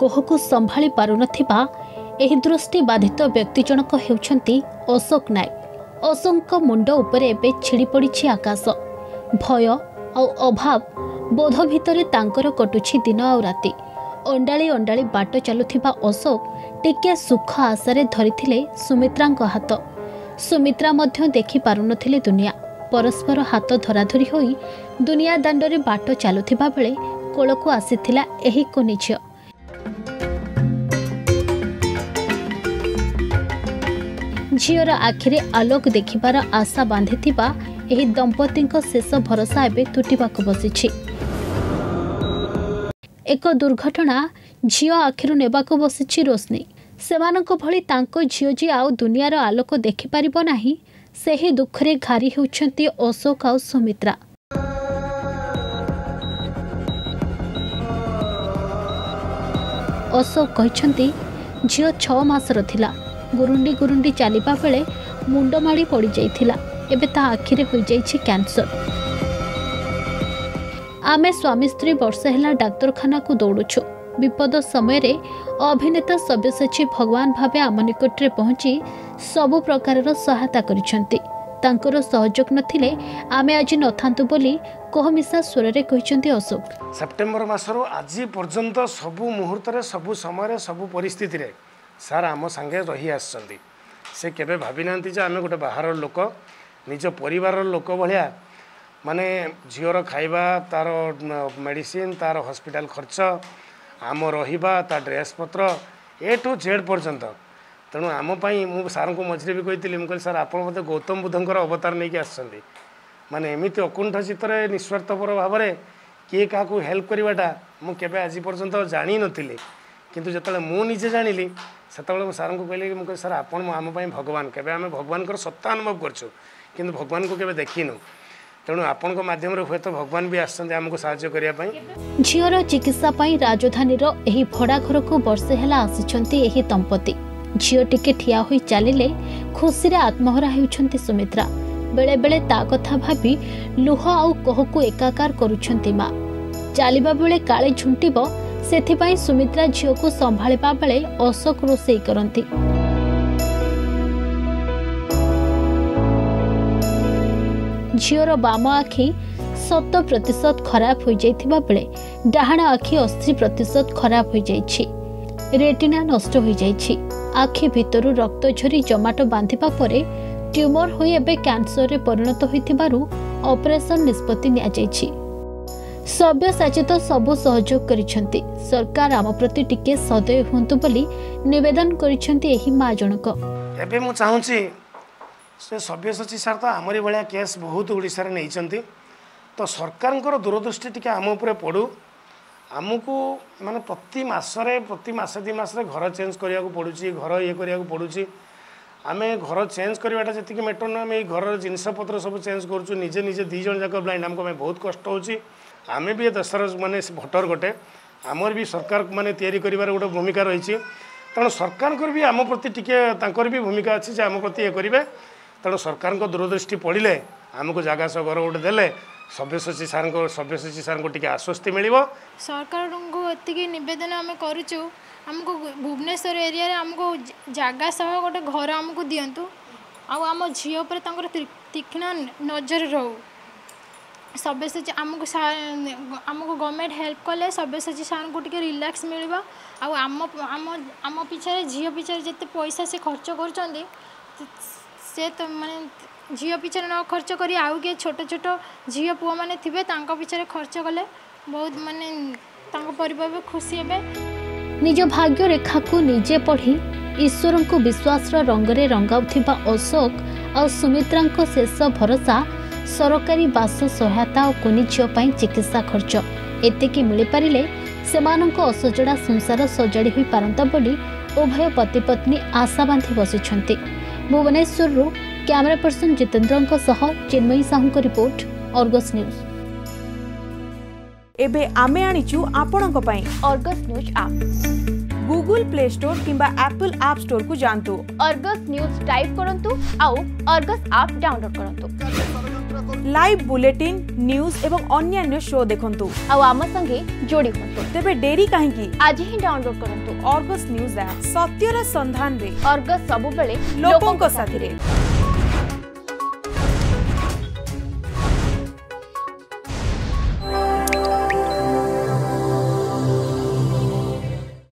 କୋହକୁ ସମ୍ଭାଳି ପାରୁନଥିବା ଏହି ଦୃଷ୍ଟି ବାଧିତ ବ୍ୟକ୍ତି ଜଣକ ହେଉଛନ୍ତି ଅଶୋକ ନାୟକ। ଅଶୋକଙ୍କ ମୁଣ୍ଡ ଉପରେ ଏବେ ଛିଡ଼ି ପଡ଼ିଛି ଆକାଶ। ଭୟ ଆଉ ଅଭାବ ବୋଧ ଭିତରେ ତାଙ୍କର କଟୁଛି ଦିନ ଆଉ ରାତି। ଅଣ୍ଡାଳି ଅଣ୍ଡାଳି ବାଟ ଚାଲୁଥିବା ଅଶୋକ ଟିକେ ସୁଖ ଆଶାରେ ଧରିଥିଲେ ସୁମିତ୍ରାଙ୍କ ହାତ। ସୁମିତ୍ରା ମଧ୍ୟ ଦେଖିପାରୁନଥିଲେ ଦୁନିଆ। ପରସ୍ପର ହାତ ଧରାଧରି ହୋଇ ଦୁନିଆ ଦାଣ୍ଡରେ ବାଟ ଚାଲୁଥିବା ବେଳେ କୋଳକୁ ଆସିଥିଲା ଏହି କୁନି ଝିଅ ଝିଅର ଆଖିରେ ଆଲୋକ ଦେଖିବାର ଆଶା ବାନ୍ଧିଥିବା ଏହି ଦମ୍ପତିଙ୍କ ଶେଷ ଭରସା ଏବେ ତୁଟିବାକୁ ବସିଛି। ଏକ ଦୁର୍ଘଟଣା ଝିଅ ଆଖିରୁ ନେବାକୁ ବସିଛି ରୋଶନୀ। ସେମାନଙ୍କ ଭଳି ତାଙ୍କ ଝିଅ ଯିଏ ଆଉ ଦୁନିଆର ଆଲୋକ ଦେଖିପାରିବ ନାହିଁ ସେହି ଦୁଃଖରେ ଘାରି ହେଉଛନ୍ତି ଅଶୋକ ଆଉ ସୁମିତ୍ରା। ଅଶୋକ କହିଛନ୍ତି ଝିଅ ଛଅ ମାସର ଥିଲା। ଗୁରୁଣ୍ଡି ଗୁରୁଣ୍ଡି ଚାଲିବା ବେଳେ ମୁଣ୍ଡ ମାଡ଼ି ପଡ଼ିଯାଇଥିଲା। ଏବେ ତା ଆଖିରେ ହୋଇଯାଇଛି କ୍ୟାନ୍ସର। ଆମେ ସ୍ୱାମୀ ସ୍ତ୍ରୀ ବର୍ଷ ହେଲା ଡାକ୍ତରଖାନାକୁ ଦୌଡ଼ୁଛୁ। ବିପଦ ସମୟରେ ଅଭିନେତା ସବ୍ୟସାଚୀ ଭଗବାନ ଭାବେ ଆମ ନିକଟରେ ପହଞ୍ଚି ସବୁ ପ୍ରକାରର ସହାୟତା କରିଛନ୍ତି। ତାଙ୍କର ସହଯୋଗ ନଥିଲେ ଆମେ ଆଜି ନଥାନ୍ତୁ ବୋଲି କୋହମିଶା ସ୍ୱରରେ କହିଛନ୍ତି ଅଶୋକ। ସେପ୍ଟେମ୍ବର ମାସରୁ ଆଜି ପର୍ଯ୍ୟନ୍ତ ସବୁ ମୁହୂର୍ତ୍ତରେ ସବୁ ସମୟରେ ସବୁ ପରିସ୍ଥିତିରେ ସାର୍ ଆମ ସାଙ୍ଗେ ରହି ଆସିଛନ୍ତି ସେ କେବେ ଭାବିନାହାନ୍ତି ଯେ ଆମେ ଗୋଟେ ବାହାର ଲୋକ ନିଜ ପରିବାରର ଲୋକ ଭଳିଆ ମାନେ ଝିଅର ଖାଇବା ତା'ର ମେଡ଼ିସିନ ତା'ର ହସ୍ପିଟାଲ ଖର୍ଚ୍ଚ ଆମ ରହିବା ତା ଡ୍ରେସ୍ ପତ୍ର ଏ ଟୁ ଜେଡ଼୍ ପର୍ଯ୍ୟନ୍ତ ତେଣୁ ଆମ ପାଇଁ ମୁଁ ସାର୍ଙ୍କୁ ମଝିରେ ବି କହିଥିଲି ମୁଁ କହିଲି ସାର୍ ଆପଣ ମୋତେ ଗୌତମ ବୁଦ୍ଧଙ୍କର ଅବତାର ନେଇକି ଆସିଛନ୍ତି ମାନେ ଏମିତି ଅକୁଣ୍ଠ ଚିତ୍ତରେ ନିଃସ୍ୱାର୍ଥପର ଭାବରେ କିଏ କାହାକୁ ହେଲ୍ପ କରିବାଟା ମୁଁ କେବେ ଆଜି ପର୍ଯ୍ୟନ୍ତ ଜାଣିନଥିଲି କିନ୍ତୁ ଯେତେବେଳେ ମୁଁ ନିଜେ ଜାଣିଲି ସେତେବେଳେ ମୁଁ ସାର୍ଙ୍କୁ କହିଲି କି ମୁଁ କହିଲି ସାର୍ ଆପଣ ଆମ ପାଇଁ ଭଗବାନ କେବେ ଆମେ ଭଗବାନଙ୍କର ସତ୍ତା ଅନୁଭବ କରୁଛୁ କିନ୍ତୁ ଭଗବାନଙ୍କୁ କେବେ ଦେଖିନୁ। ତେଣୁ ଆପଣଙ୍କ ମାଧ୍ୟମରେ ହୁଏତ ଭଗବାନ ବି ଆସିଛନ୍ତି ଆମକୁ ସାହାଯ୍ୟ କରିବା ପାଇଁ। ଝିଅର ଚିକିତ୍ସା ପାଇଁ ରାଜଧାନୀର ଏହି ଭଡ଼ା ଘରକୁ ବର୍ଷେ ହେଲା ଆସିଛନ୍ତି ଏହି ଦମ୍ପତି। ଝିଅ ଟିକେ ଠିଆ ହୋଇ ଚାଲିଲେ ଖୁସିରେ ଆତ୍ମହରା ହେଉଛନ୍ତି ସୁମିତ୍ରା। ବେଳେବେଳେ ତା କଥା ଭାବି ଲୁହ ଆଉ କୋହକୁ ଏକାକାର କରୁଛନ୍ତି ମା। ଚାଲିବା ବେଳେ କାଳେ ଝୁଣ୍ଟିବ ସେଥିପାଇଁ ସୁମିତ୍ରା ଝିଅକୁ ସମ୍ଭାଳିବା ବେଳେ ଅଶୋକ ରୋଷେଇ କରନ୍ତି। ଝିଅର ବାମ ଆଖି ଶତ ପ୍ରତିଶତ ଖରାପ ହୋଇଯାଇଥିବା ବେଳେ ଡାହାଣ ଆଖି ଅଶୀ ପ୍ରତିଶତ ଖରାପ ହୋଇଯାଇଛି। ରେଟିନା ନଷ୍ଟ ହୋଇଯାଇଛି। ଆଖି ଭିତରୁ ରକ୍ତ ଝରି ଜମାଟ ବାନ୍ଧିବା ପରେ ଟ୍ୟୁମର ହୋଇ ଏବେ କ୍ୟାନ୍ସରରେ ପରିଣତ ହୋଇଥିବାରୁ ଅପରେସନ ନିଷ୍ପତ୍ତି ନିଆଯାଇଛି। ସବ୍ୟସାଚୀ ତ ସବୁ ସହଯୋଗ କରିଛନ୍ତି। ସରକାର ଆମ ପ୍ରତି ଟିକେ ସଦୟ ହୁଅନ୍ତୁ ବୋଲି ନିବେଦନ କରିଛନ୍ତି ଏହି ମା ଜଣକ। ଏବେ ମୁଁ ଚାହୁଁଛି ସେ ସବ୍ୟସାଚୀ ସାର୍ ତ ଆମରି ଭଳିଆ କେସ୍ ବହୁତ ଓଡ଼ିଶାରେ ନେଇଛନ୍ତି। ତ ସରକାରଙ୍କର ଦୂରଦୃଷ୍ଟି ଟିକେ ଆମ ଉପରେ ପଡ଼ୁ। ଆମକୁ ମାନେ ପ୍ରତି ମାସରେ ପ୍ରତି ମାସେ ଦୁଇ ମାସରେ ଘର ଚେଞ୍ଜ କରିବାକୁ ପଡ଼ୁଛି ଘର ଇଏ କରିବାକୁ ପଡ଼ୁଛି। ଆମେ ଘର ଚେଞ୍ଜ କରିବାଟା ଯେତିକି ମ୍ୟାଟର୍ ନୁହେଁ ଆମେ ଏଇ ଘରର ଜିନିଷପତ୍ର ସବୁ ଚେଞ୍ଜ କରୁଛୁ। ନିଜେ ନିଜେ ଦୁଇ ଜଣ ଯାକ ବ୍ଲାଇଣ୍ଡ ଆମକୁ ପାଇଁ ବହୁତ କଷ୍ଟ ହେଉଛି। ଆମେ ବି ଏ ଦେଶର ମାନେ ଭୋଟର ଗୋଟେ ଆମର ବି ସରକାର ମାନେ ତିଆରି କରିବାର ଗୋଟେ ଭୂମିକା ରହିଛି। ତେଣୁ ସରକାରଙ୍କର ବି ଆମ ପ୍ରତି ଟିକେ ତାଙ୍କର ବି ଭୂମିକା ଅଛି ଯେ ଆମ ପ୍ରତି ଇଏ କରିବେ। ତେଣୁ ସରକାରଙ୍କ ଦୂରଦୃଷ୍ଟି ପଡ଼ିଲେ ଆମକୁ ଜାଗା ସହ ଘର ଗୋଟେ ଦେଲେ ସବ୍ୟସାଚୀ ସାର୍ଙ୍କ ସବ୍ୟସାଚୀ ସାର୍ଙ୍କୁ ଟିକେ ଆଶ୍ୱସ୍ତି ମିଳିବ। ସରକାରଙ୍କୁ ଏତିକି ନିବେଦନ ଆମେ କରୁଛୁ ଆମକୁ ଭୁବନେଶ୍ୱର ଏରିଆରେ ଆମକୁ ଜାଗା ସହ ଗୋଟେ ଘର ଆମକୁ ଦିଅନ୍ତୁ। ଆଉ ଆମ ଝିଅ ଉପରେ ତାଙ୍କର ତୀକ୍ଷ୍ଣ ନଜର ରହୁ। ସବ୍ୟସାଚୀ ଆମକୁ ଆମକୁ ଗଭର୍ଣ୍ଣମେଣ୍ଟ ହେଲ୍ପ କଲେ ସବ୍ୟସାଚୀ ସାର୍ଙ୍କୁ ଟିକେ ରିଲାକ୍ସ ମିଳିବ। ଆଉ ଆମ ଆମ ଆମ ପିଛାରେ ଝିଅ ପିଛାରେ ଯେତେ ପଇସା ସେ ଖର୍ଚ୍ଚ କରୁଛନ୍ତି ସେ ତ ମାନେ ଝିଅ ପିଛାରେ ନ ଖର୍ଚ୍ଚ କରି ଆଉ କିଏ ଛୋଟ ଛୋଟ ଝିଅ ପୁଅମାନେ ଥିବେ ତାଙ୍କ ପିଛାରେ ଖର୍ଚ୍ଚ କଲେ ବହୁତ ମାନେ ତାଙ୍କ ପରିବାର ବି ଖୁସି ହେବେ। ନିଜ ଭାଗ୍ୟ ରେଖାକୁ ନିଜେ ପଢ଼ି ଈଶ୍ୱରଙ୍କୁ ବିଶ୍ୱାସର ରଙ୍ଗରେ ରଙ୍ଗାଉଥିବା ଅଶୋକ ଆଉ ସୁମିତ୍ରାଙ୍କ ଶେଷ ଭରସା ସରକାରୀ ବାସ ସହାୟତା ଓ କୁନି ଝିଅ ପାଇଁ ଚିକିତ୍ସା ଖର୍ଚ୍ଚ ଏତିକି ମିଳିପାରିଲେ ସେମାନଙ୍କ ଅସଜଡ଼ା ସଂସାର ସଜାଡ଼ି ହୋଇପାରନ୍ତା ବୋଲି ଉଭୟ ପତି ପତ୍ନୀ ଆଶା ବାନ୍ଧି ବସିଛନ୍ତି। ଭୁବନେଶ୍ୱରରୁ କ୍ୟାମେରା ପର୍ସନ ଜିତେନ୍ଦ୍ରଙ୍କ ସହ ଚିନ୍ମୟୀ ସାହୁଙ୍କ ରିପୋର୍ଟ ଅର୍ଗସ୍ ନ୍ୟୁଜ୍। ଏବେ ଆମେ ଆଣିଛୁ ଆପଣଙ୍କ ପାଇଁ Argus news app. Google play store କିମ୍ବା ଆପଲ୍ ଆପ୍ ଷ୍ଟୋରକୁ ଯାଆନ୍ତୁ। ଅର୍ଗସ୍ ନ୍ୟୁଜ୍ ଟାଇପ୍ କରନ୍ତୁ ଆଉ ଅର୍ଗସ୍ ଆପ୍ ଡାଉନଲୋଡ୍ କରନ୍ତୁ। ଲାଇଭ୍ ବୁଲେଟିନ୍ ନ୍ୟୁଜ୍ ଏବଂ ଅନ୍ୟାନ୍ୟ ଶୋ ଦେଖନ୍ତୁ ଆଉ ଆମ ସଙ୍ଗେ ଯୋଡ଼ି ହୁଅନ୍ତୁ ତେବେ ଡେରି କାହିଁକି ଆଜି ହିଁ ଡାଉନଲୋଡ୍ କରନ୍ତୁ ଅର୍ଗସ୍ ନ୍ୟୁଜ୍ ଆପ୍ ସତ୍ୟର ସନ୍ଧାନରେ ଅର୍ଗସ୍ ସବୁବେଳେ ଲୋକଙ୍କ ସାଥିରେ